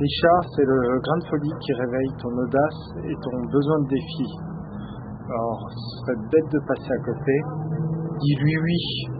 Richard, c'est le grain de folie qui réveille ton audace et ton besoin de défi. Alors, ce serait bête de passer à côté. Dis-lui oui.